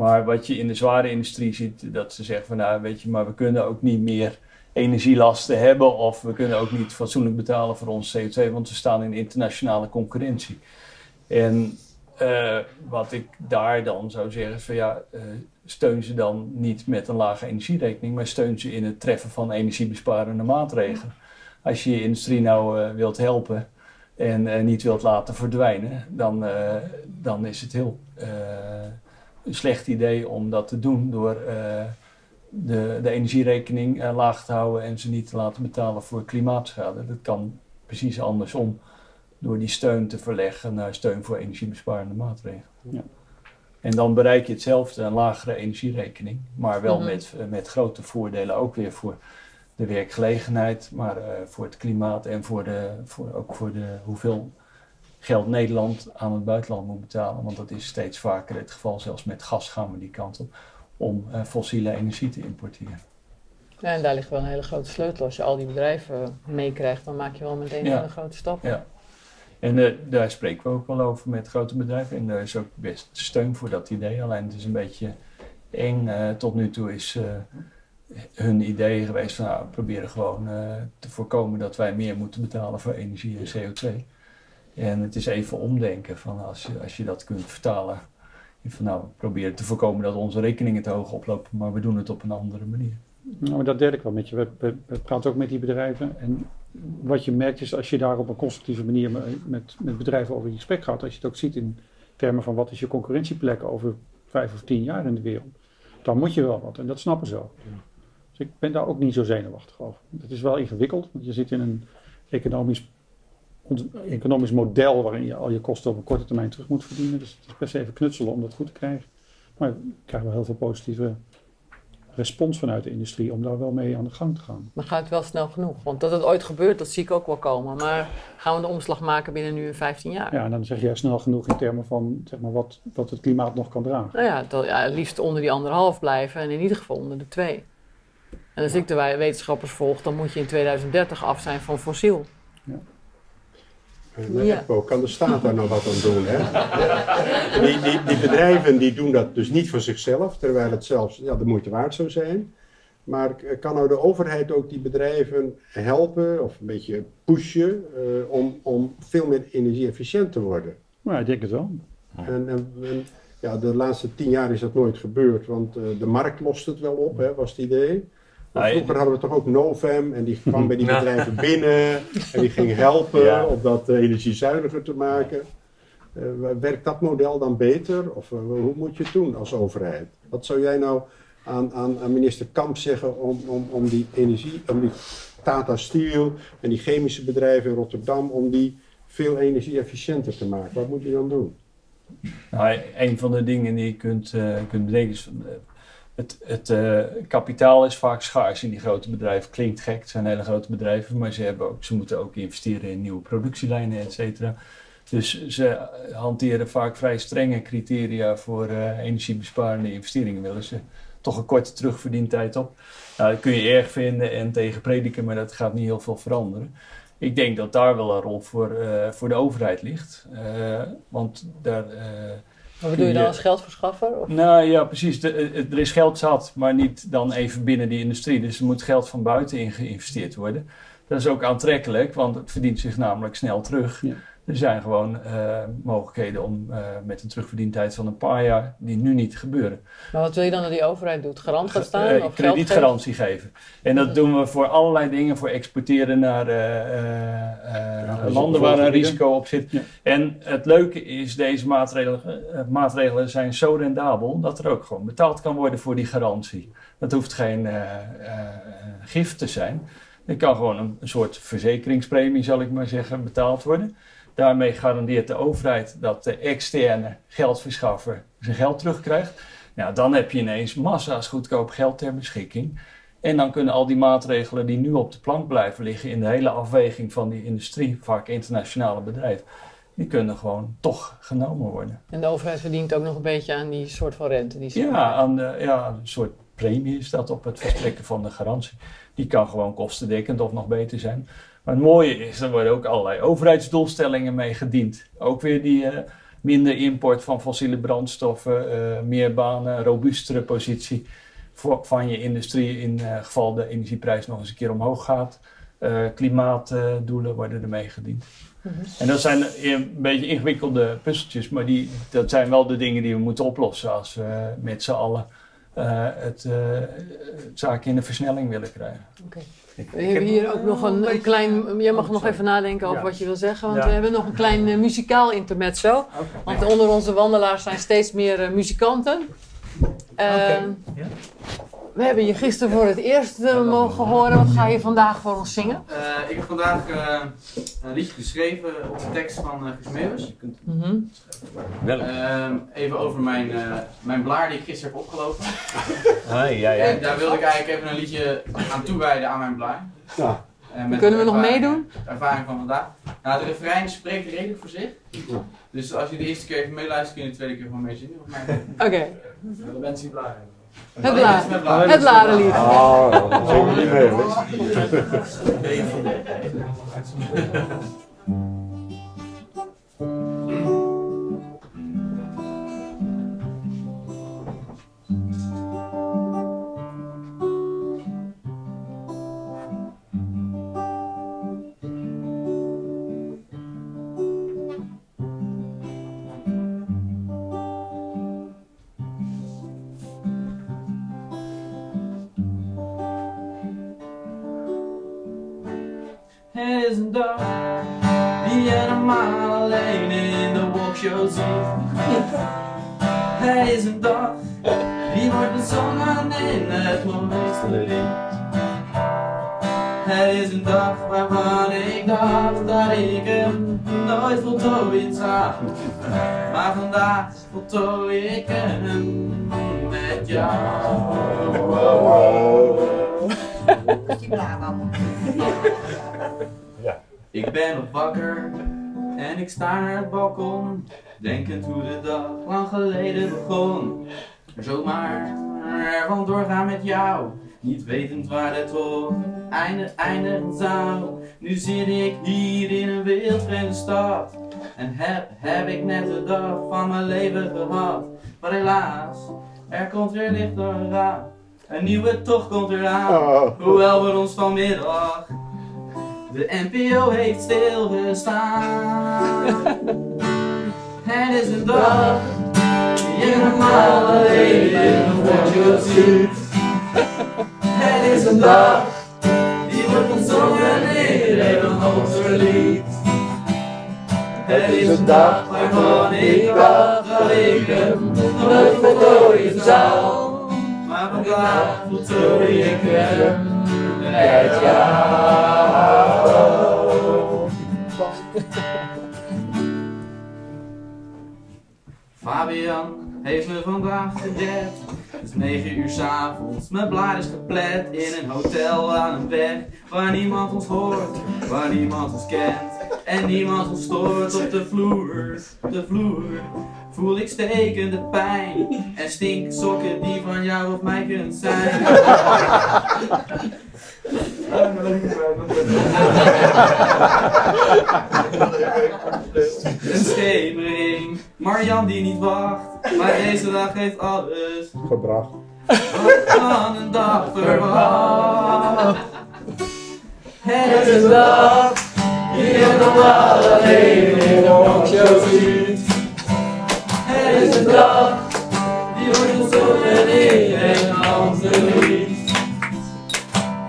Maar wat je in de zware industrie ziet, dat ze zeggen van nou weet je, maar we kunnen ook niet meer energielasten hebben of we kunnen ook niet fatsoenlijk betalen voor ons CO2, want we staan in internationale concurrentie. En eh, wat ik daar dan zou zeggen van ja, eh, steun ze dan niet met een lage energierekening, maar steun ze in het treffen van energiebesparende maatregelen. Als je je industrie nou eh, wilt helpen en niet wilt laten verdwijnen, dan, dan is het heel een slecht idee om dat te doen door eh, de, de energierekening eh, laag te houden en ze niet te laten betalen voor klimaatschade. Dat kan precies andersom door die steun te verleggen naar steun voor energiebesparende maatregelen. Ja. En dan bereik je hetzelfde, een lagere energierekening, maar wel Mhm. met, eh, met grote voordelen ook weer voor de werkgelegenheid, maar eh, voor het klimaat en voor de, voor, ook voor de hoeveel geld Nederland aan het buitenland moet betalen. Want dat is steeds vaker het geval, zelfs met gas gaan we die kant op, om eh, fossiele energie te importeren. Ja, en daar ligt wel een hele grote sleutel. Als je al die bedrijven meekrijgt, dan maak je wel meteen Ja. een hele grote stap. Ja. En eh, daar spreken we ook wel over met grote bedrijven. En daar is ook best steun voor dat idee. Alleen het is een beetje eng. Eh, tot nu toe is eh, hun idee geweest van nou, we proberen gewoon eh, te voorkomen dat wij meer moeten betalen voor energie en CO2. En het is even omdenken van als je, als je dat kunt vertalen. Van nou, we proberen te voorkomen dat onze rekeningen te hoog oplopen, maar we doen het op een andere manier. Nou, dat deel ik wel met je. We, we, we praten ook met die bedrijven. En wat je merkt is als je daar op een constructieve manier me- met, met bedrijven over in gesprek gaat, als je het ook ziet in termen van wat is je concurrentieplek over vijf of tien jaar in de wereld, dan moet je wel wat. En dat snappen ze ook. Dus ik ben daar ook niet zo zenuwachtig over. Het is wel ingewikkeld, want je zit in een economisch, economisch model waarin je al je kosten op een korte termijn terug moet verdienen. Dus het is best even knutselen om dat goed te krijgen. Maar ik krijg wel heel veel positieve respons vanuit de industrie om daar wel mee aan de gang te gaan. Maar gaat het wel snel genoeg? Want dat het ooit gebeurt, dat zie ik ook wel komen. Maar gaan we de omslag maken binnen nu en 15 jaar? Ja, en dan zeg je snel genoeg in termen van zeg maar, wat, wat het klimaat nog kan dragen. Nou ja, dat, ja, liefst onder die anderhalf blijven en in ieder geval onder de twee. En als ik de wetenschappers volg, dan moet je in 2030 af zijn van fossiel. Ja. EPO kan de staat daar nou wat aan doen. Hè? Die, die, die bedrijven die doen dat dus niet voor zichzelf, terwijl het zelfs ja, de moeite waard zou zijn. Maar kan nou de overheid ook die bedrijven helpen of een beetje pushen eh, om, om veel meer energie-efficiënt te worden? Maar ik denk het wel. En, en, en, ja, de laatste tien jaar is dat nooit gebeurd, want eh, de markt lost het wel op, hè, was het idee. Vroeger hadden we toch ook Novem en die kwam bij die bedrijven binnen en die ging helpen Ja. om dat eh, energiezuiniger te maken. Eh, werkt dat model dan beter of eh, hoe moet je het doen als overheid? Wat zou jij nou aan, aan, aan minister Kamp zeggen om, om, om die energie, om die Tata Steel en die chemische bedrijven in Rotterdam, om die veel energie-efficiënter te maken? Wat moet je dan doen? Nou, een van de dingen die je kunt, eh, kunt bedenken is. Het, het eh, kapitaal is vaak schaars in die grote bedrijven. Klinkt gek, het zijn hele grote bedrijven, maar ze, hebben ook, ze moeten ook investeren in nieuwe productielijnen, et cetera. Dus ze hanteren vaak vrij strenge criteria voor eh, energiebesparende investeringen. Willen ze toch een korte terugverdientijd op. Nou, dat kun je erg vinden en tegen prediken, maar dat gaat niet heel veel veranderen. Ik denk dat daar wel een rol voor, eh, voor de overheid ligt. Want daar, eh, Wat bedoel je dan Ja. als geldverschaffer? Of? Nou ja, precies. De- eh, er is geld zat, maar niet dan even binnen die industrie. Dus er moet geld van buiten in geïnvesteerd worden. Dat is ook aantrekkelijk, want het verdient zich namelijk snel terug. Er zijn gewoon eh, mogelijkheden om eh, met een terugverdientijd van een paar jaar, die nu niet gebeuren. Maar wat wil je dan dat die overheid doet? Garant gaat staan? Eh, of kredietgarantie geven. En dat doen we voor allerlei dingen, voor exporteren naar eh, eh, eh, dus landen waar een risico op zit. En het leuke is, deze maatregelen, eh, maatregelen zijn zo rendabel dat er ook gewoon betaald kan worden voor die garantie. Dat hoeft geen eh, eh, gift te zijn. Er kan gewoon een, een soort verzekeringspremie, zal ik maar zeggen, betaald worden. Daarmee garandeert de overheid dat de externe geldverschaffer zijn geld terugkrijgt. Nou, dan heb je ineens massa's goedkoop geld ter beschikking. En dan kunnen al die maatregelen die nu op de plank blijven liggen in de hele afweging van die industrie, vaak internationale bedrijven, die kunnen gewoon toch genomen worden. En de overheid verdient ook nog een beetje aan die soort van rente. Die ze Ja, aan de, ja, een soort premie is dat op het verstrekken van de garantie. Die kan gewoon kostendekkend of nog beter zijn. Maar het mooie is, er worden ook allerlei overheidsdoelstellingen mee gediend. Ook weer die eh, minder import van fossiele brandstoffen, eh, meer banen, robuustere positie voor, van je industrie in eh, geval de energieprijs nog eens een keer omhoog gaat. Klimaatdoelen worden ermee gediend. En dat zijn een beetje ingewikkelde puzzeltjes, maar die, dat zijn wel de dingen die we moeten oplossen als we met z'n allen eh, het, het zaken in de versnelling willen krijgen. Oké. We hebben hier ook nog een, een klein. Jij mag nog even nadenken over Ja. wat je wil zeggen. Want Ja. we hebben nog een klein eh, muzikaal intermezzo. Want onder onze wandelaars zijn steeds meer muzikanten. Eh, We hebben je gisteren voor het eerst eh, mogen horen. Wat ga je vandaag voor ons zingen? Eh, ik heb vandaag eh, een liedje geschreven op de tekst van uh, Guus Meeuwis. Mhm. Ehm, even over mijn, eh, mijn blaar die ik gisteren heb opgelopen. Ah, ja, ja. En daar wilde ik eigenlijk even een liedje aan toewijden aan mijn blaar. Ja. Met Kunnen we nog meedoen? de ervaring van vandaag. Nou, de refrein spreekt redelijk voor zich. Dus als je de eerste keer even meeluistert, kun je de tweede keer gewoon meezingen. Oké. De mensen die blaar Het blaar. het blarenlied. Oh, dat we niet mee Het is een dag die wordt bezongen in het mooiste lied. Het is een dag waarvan ik dacht dat ik hem nooit voltooien zou. Maar vandaag voltooi ik hem met jou. Ik ben nog wakker en ik sta naar het balkon, denkend hoe de dag lang geleden begon. Zomaar er vandoor gaan met jou, niet wetend waar de toch einde eindigen zou. Nu zit ik hier in een wildvreemde stad en heb, heb ik net de dag van mijn leven gehad. Maar helaas, er komt weer licht het raam. Een nieuwe tocht komt eraan, Oh. hoewel we ons vanmiddag de NPO heeft stilgestaan. Het is een dag die je normaal alleen in een watje ziet. Het is een dag die wordt gezongen in een hoogste lied. Het is een dag waarvan ik dacht dat ik hem nooit voltooien zou. Maar vandaag voltooi ik hem met jou. Fabian heeft me vandaag gered. Het is 9 uur s'avonds, mijn blaar is geplet in een hotel aan een weg waar niemand ons hoort, waar niemand ons kent en niemand ons stoort op de vloer. De vloer voel ik stekende pijn en stinksokken die van jou of mij kunnen zijn. Een schemering. Marjan die niet wacht, maar deze dag heeft alles. Gebracht. Wat kan een dag verwacht? Het is een dag die je normaal alleen in een honkshow ziet. Het is een dag die wordt gezongen in een Amstellied.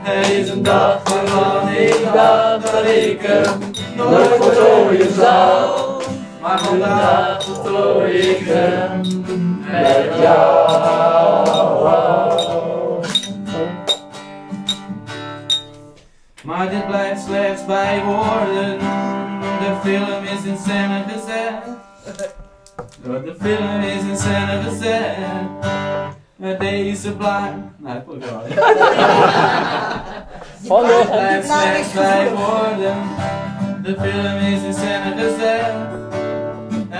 Het is een dag waarvan ik dacht dat ik hem nooit voltooien zou. Maar vandaag voltooi ik hem met jou. Maar dit blijft slechts bij woorden. De film is in scène gezet. De film is in scène gezet. Met deze blaar. Nee, dat moet wel. Van de- blijft slechts bij woorden. De film is in scène gezet.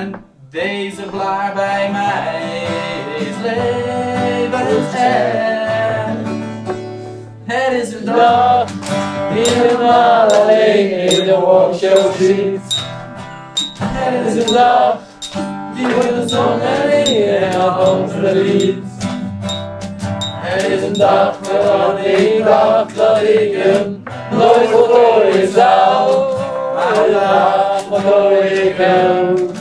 En deze blaar bij mij is levensecht. Het is een dag die je normaal alleen in de walkshow ziet. Het is een dag die wordt gezongen in het lied. Het is een dag waarvan ik dacht dat ik hem nooit voltooien zou. Maar vandaag voltooi ik hem met jou. Vandaag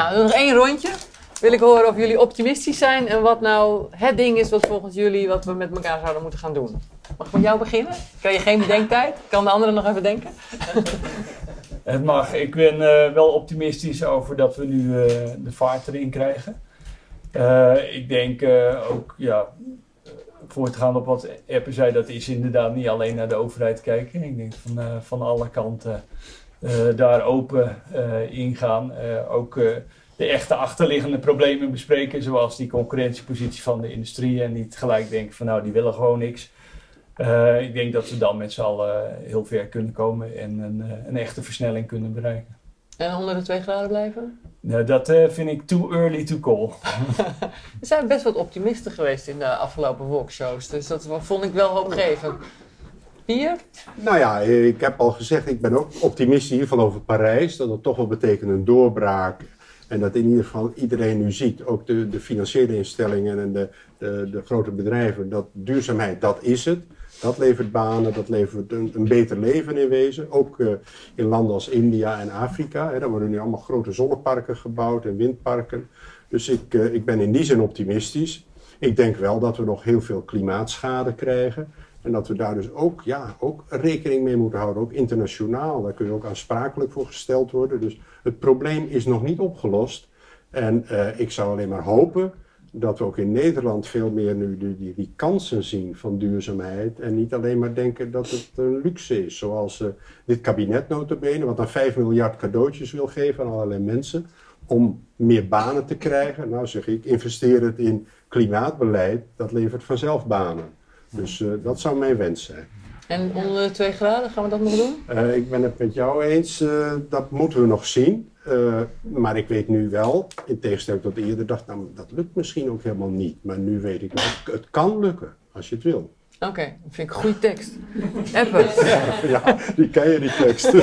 Nou, nog één rondje. Wil ik horen of jullie optimistisch zijn en wat nou het ding is wat volgens jullie wat we met elkaar zouden moeten gaan doen. Mag ik met jou beginnen? Krijg je geen bedenktijd? Kan de andere nog even denken? Het mag. Ik ben eh, wel optimistisch over dat we nu eh, de vaart erin krijgen. Eh, ik denk ook, ja, eh, voor te gaan op wat Eppe zei, dat is inderdaad niet alleen naar de overheid kijken. Ik denk van, van alle kanten daar open eh, ingaan. Eh, ook eh, de echte achterliggende problemen bespreken, zoals die concurrentiepositie van de industrie. En niet gelijk denken van nou, die willen gewoon niks. Eh, ik denk dat we dan met z'n allen heel ver kunnen komen en een, eh, een echte versnelling kunnen bereiken. En onder de 2 graden blijven? Nou, dat eh, vind ik too early to call. Er zijn best wat optimisten geweest in de afgelopen walkshows, dus dat vond ik wel hoopgevend. Nou ja, ik heb al gezegd, ik ben ook optimistisch in ieder geval over Parijs. Dat het toch wel betekent een doorbraak. En dat in ieder geval iedereen nu ziet, ook de, de financiële instellingen en de, de, de grote bedrijven, dat duurzaamheid, dat is het. Dat levert banen, dat levert een, een beter leven in wezen. Ook eh, in landen als India en Afrika. Hè, daar worden nu allemaal grote zonneparken gebouwd en windparken. Dus ik, eh, ik ben in die zin optimistisch. Ik denk wel dat we nog heel veel klimaatschade krijgen. En dat we daar dus ook, ja, ook rekening mee moeten houden, ook internationaal. Daar kun je ook aansprakelijk voor gesteld worden. Dus het probleem is nog niet opgelost. En eh, ik zou alleen maar hopen dat we ook in Nederland veel meer nu die, die, kansen zien van duurzaamheid. En niet alleen maar denken dat het een luxe is. Zoals eh, dit kabinet notabene, wat dan 5 miljard cadeautjes wil geven aan allerlei mensen. Om meer banen te krijgen. Nou zeg ik, investeer het in klimaatbeleid. Dat levert vanzelf banen. Dus eh, dat zou mijn wens zijn. En onder de 2 graden, gaan we dat nog doen? Eh, ik ben het met jou eens, eh, dat moeten we nog zien. Eh, maar ik weet nu wel, in tegenstelling tot eerder, dacht nou, dat lukt misschien ook helemaal niet. Maar nu weet ik wel, het kan lukken, als je het wil. Oké, dat vind ik een goede tekst. Eppen. ja, die ken je, die tekst.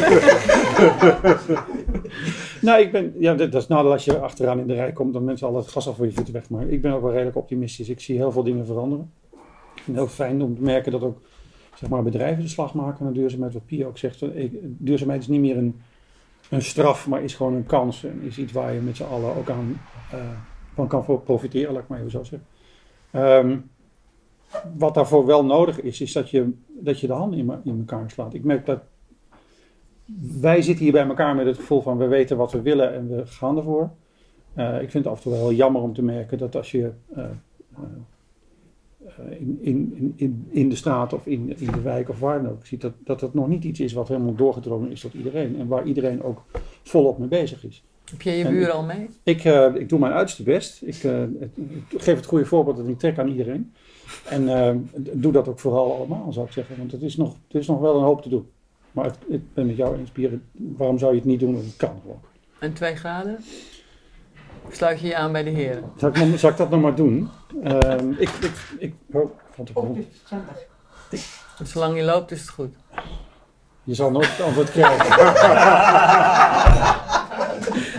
Nou, ik ben, ja, dat dat is nadeel als je achteraan in de rij komt, dan mensen al het gas af voor je voeten weg. Maar ik ben ook wel redelijk optimistisch. Ik zie heel veel dingen veranderen. Heel fijn om te merken dat ook zeg maar, bedrijven de slag maken naar duurzaamheid. Wat Pia ook zegt, ik- duurzaamheid is niet meer een, een straf, maar is gewoon een kans. En is iets waar je met z'n allen ook aan eh, van kan profiteren, laat ik maar even zo zeggen. Ehm, wat daarvoor wel nodig is, is dat je, dat je de handen in, elkaar slaat. Ik merk dat wij zitten hier bij elkaar met het gevoel van we weten wat we willen en we gaan ervoor. Eh, ik vind het af en toe wel jammer om te merken dat als je eh, eh, eh, in, in, in, in de straat of in, in de wijk of waar dan ook ziet, dat, dat dat nog niet iets is wat helemaal doorgedrongen is tot iedereen. En waar iedereen ook volop mee bezig is. Heb je je En buren al mee? Ik, eh, ik doe mijn uiterste best. Ik, eh, ik geef het goede voorbeeld en ik trek aan iedereen. En eh, doe dat ook vooral allemaal, zou ik zeggen. Want het is nog, het is nog wel een hoop te doen. Maar het, ik ben met jou eens. Waarom zou je het niet doen? Het kan gewoon. En twee graden? Sluit je je aan bij de heren? Zal ik, nog- zal ik dat nog maar doen? Ehm, ik, ik, ik, oh, van tevoren. Zolang je loopt is het goed. Je zal nooit het antwoord krijgen.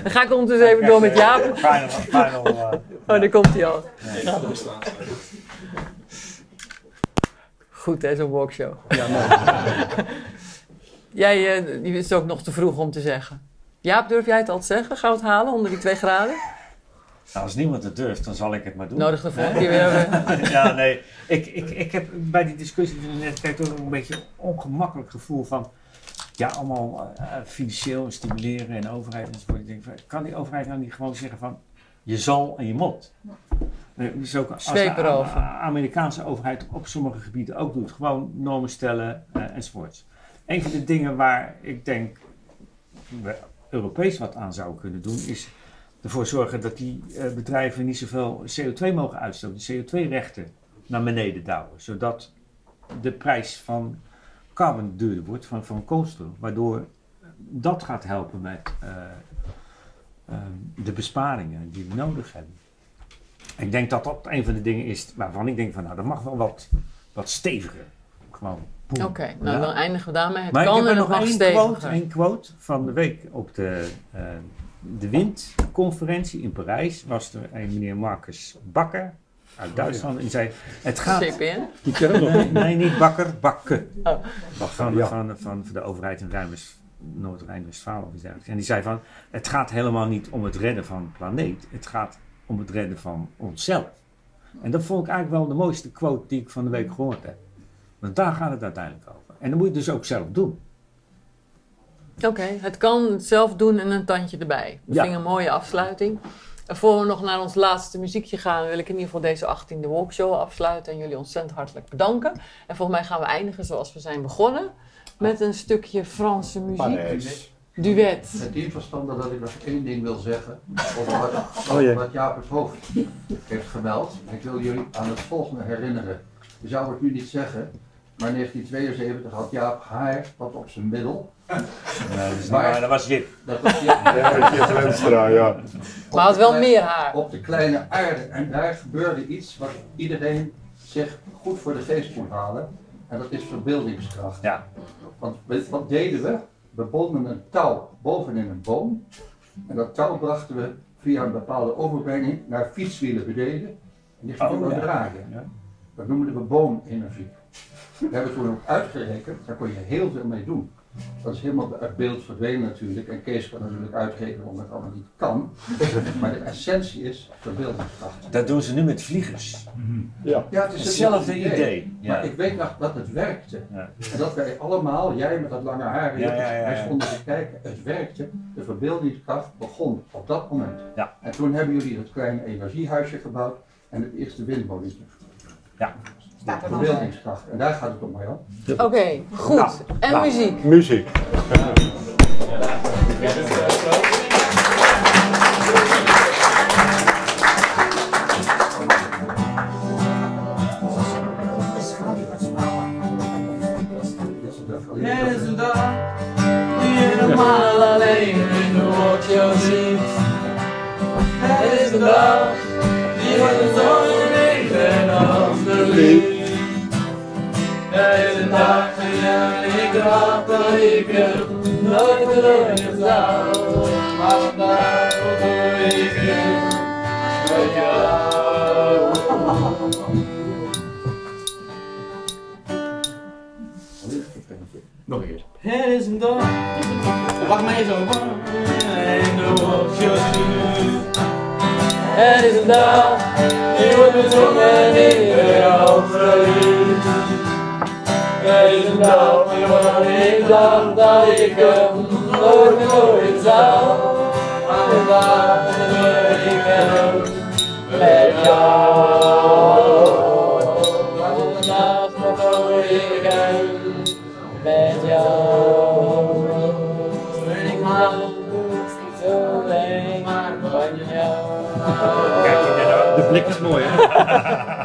Dan ga ik ondertussen even door met Jaap. Final, final, eh, Oh, daar komt hij al. Ja. Goed hè, zo'n walkshow. Ja, mooi. Jij, eh, die is ook nog te vroeg om te zeggen. Jaap, durf jij het al te zeggen? Gaan we het halen onder die twee graden? Nou, als niemand het durft, dan zal ik het maar doen. Nodig de volgende keer weer ja, nee. Ik, ik, ik heb bij die discussie van net kijk, toch een beetje een ongemakkelijk gevoel van... Ja, allemaal eh, financieel stimuleren en overheid enzovoort. Ik denk, kan die overheid nou niet gewoon zeggen van... Je zal en je moet. Eh, Dus ook als de Amerikaanse overheid op sommige gebieden ook doet. Gewoon normen stellen eh, enzovoorts. Een van de dingen waar ik denk we Europees wat aan zouden kunnen doen, is ervoor zorgen dat die eh, bedrijven niet zoveel CO2 mogen uitstoten, de CO2-rechten naar beneden douwen, zodat de prijs van carbon duurder wordt, van, van koolstof, waardoor dat gaat helpen met eh, ehm, de besparingen die we nodig hebben. Ik denk dat dat een van de dingen is waarvan ik denk van nou, dat mag wel wat, wat steviger. Gewoon. Oké, nou Ja. dan eindigen we daarmee. Het Maar ik kan heb en er nog één quote, één quote van de week op de, eh, de windconferentie in Parijs. Was er een meneer Marcus Bakker uit Duitsland. En die zei, het gaat... CPN? Nee, nee, niet Bakker, Bakke. Oh. Van, ja. van, van, van de overheid in Rijnwest, Noord-Rijn-Westfalen of iets dergelijks. En die zei van, het gaat helemaal niet om het redden van de planeet. Het gaat om het redden van onszelf. En dat vond ik eigenlijk wel de mooiste quote die ik van de week gehoord heb. Want daar gaat het uiteindelijk over. En dan moet je dus ook zelf doen. Oké, het kan het zelf doen en een tandje erbij. Dat Ja. vind ik een mooie afsluiting. En voor we nog naar ons laatste muziekje gaan, wil ik in ieder geval deze 18e walkshow afsluiten en jullie ontzettend hartelijk bedanken. En volgens mij gaan we eindigen zoals we zijn begonnen, met een stukje Franse muziek. Parijs. Duet. Het inverstande dat ik nog één ding wil zeggen. Over wat, Oh jee. wat Jaap het hoofd heeft gemeld. Ik wil jullie aan het volgende herinneren. Je zou het nu niet zeggen, maar in 1972 had Jaap haar wat op zijn middel. dat is niet waar, dat was Jip. Dat was Jip. Ja, Jip Wenstra, ja. Maar had wel meer haar. Op de kleine aarde. En daar gebeurde iets wat iedereen zich goed voor de geest moet halen. En dat is verbeeldingskracht. Ja. Want wat deden we? We bonden een touw bovenin een boom. En dat touw brachten we via een bepaalde overbrenging naar fietswielen beneden. En die gingen Oh, we ja. dragen. Ja. Dat noemden we boomenergie. We hebben toen ook uitgerekend, daar kon je heel veel mee doen. Dat is helemaal uit beeld verdwenen natuurlijk. En Kees kan natuurlijk uitrekenen omdat het allemaal niet kan. Maar de essentie is verbeeldingskracht. Dat doen ze nu met vliegers. Ja. Ja, het is Hetzelfde idee. Ja. Maar ik weet nog dat het werkte. Ja. En dat wij allemaal, jij met dat lange haar, Ja, ja, ja, ja. wij stonden te kijken. Het werkte. De verbeeldingskracht begon op dat moment. Ja. En toen hebben jullie het kleine energiehuisje gebouwd en het eerste windmolentje. Ja. Verbeeldingskracht. En daar gaat het om, Marjan. Oké, goed. Nou, en nou. muziek. Muziek. Er is een dag die je normaal alleen in de walkshow ziet. Het is een dag die wordt gezongen in de achterlied. Er is een dag die ik dacht dat ik het nooit gelukkig zou. Maar vandaag doe ik het met jou. Nog eens. Het is een dag. Wacht maar eens over. In de walkshow ziet. Het is een dag. Die wordt bezongen in de achterlied. Het is een dag waarvan ik dacht dat ik hem nooit meer nooit zou. Maar vandaag doe ik hem met jou. Vandaag doe ik hem met jou. En ik hou niet alleen. maar van jou. Kijk, de blik is mooi, hè?